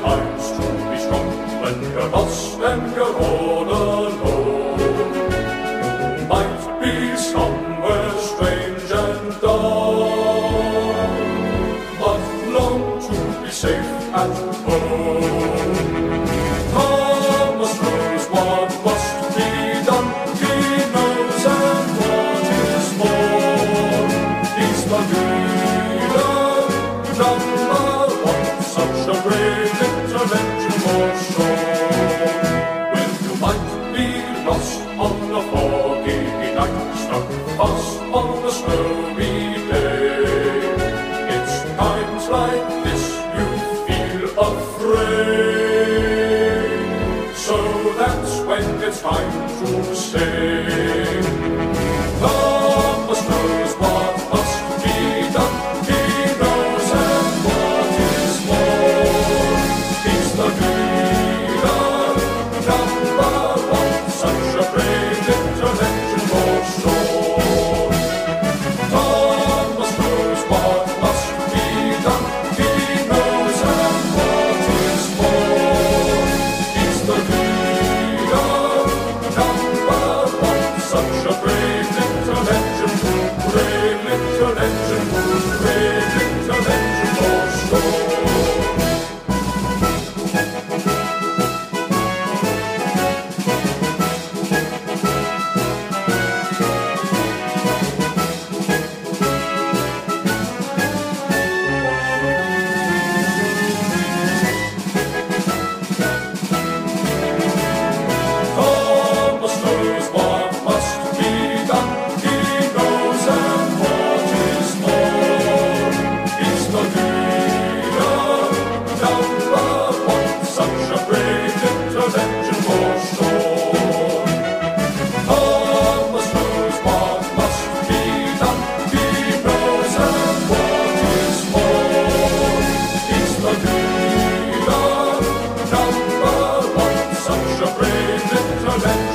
Promise to be strong when you're lost and you're all alone. Might be somewhere strange and dark, but long to be safe at home. A snowy around.